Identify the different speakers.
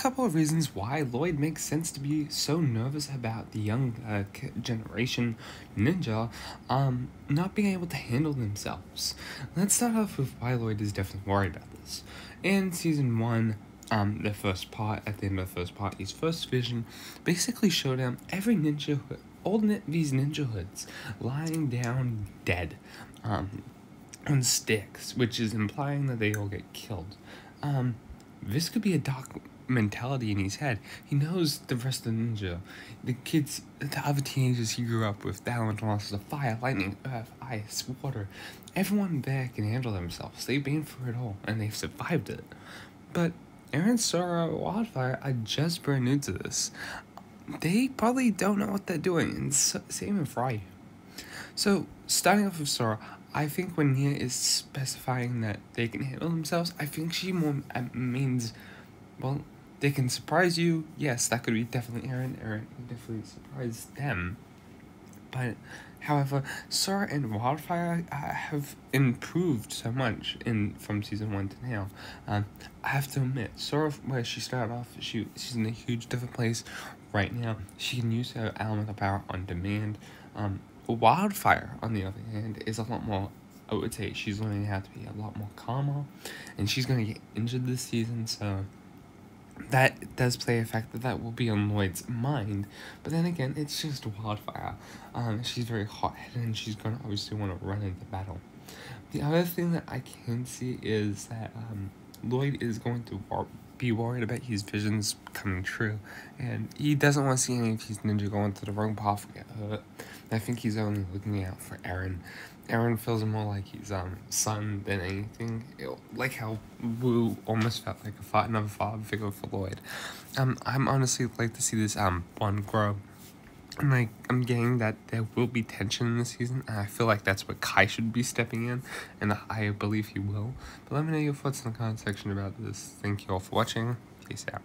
Speaker 1: couple of reasons why Lloyd makes sense to be so nervous about the young uh, generation ninja um, not being able to handle themselves. Let's start off with why Lloyd is definitely worried about this. In season one, um, the first part, at the end of the first part, his first vision basically showed him every ninja, hood, all these ninja hoods lying down dead um, on sticks, which is implying that they all get killed. Um, this could be a dark mentality in his head. He knows the rest of the ninja. The kids, the other teenagers he grew up with, the elemental of fire, lightning, earth, ice, water. Everyone there can handle themselves. They've been through it all, and they've survived it. But Arin, Sora, Wyldfire are just brand new to this. They probably don't know what they're doing, and so, same with Ryu. So, starting off with Sora, I think when Nya is specifying that they can handle themselves, I think she more uh, means, well, they can surprise you. Yes, that could be definitely Arin. Arin can definitely surprise them. But, however, Sora and Wyldfire uh, have improved so much in from season one to now. Um, I have to admit, Sora, where she started off, she she's in a huge different place right now. She can use her elemental power on demand. Um, Wyldfire, on the other hand, is a lot more. I would say she's learning how to be a lot more calmer, and she's gonna get injured this season, so that does play a factor that will be on Lloyd's mind. But then again, it's just Wyldfire. Um, she's very hot headed, and she's gonna obviously want to run into battle. The other thing that I can see is that um, Lloyd is going to be worried about his visions coming true, and he doesn't want to see any of his ninja going to the wrong path hurt. I think he's only looking out for Arin. Arin feels more like his um son than anything. It, like how Wu almost felt like a fa- another father figure for Lloyd. Um, I'm honestly like to see this um bond grow. And like I'm getting that there will be tension in the season, and I feel like that's what Kai should be stepping in, and I believe he will. But let me know your thoughts in the comment section about this. Thank you all for watching. Peace out.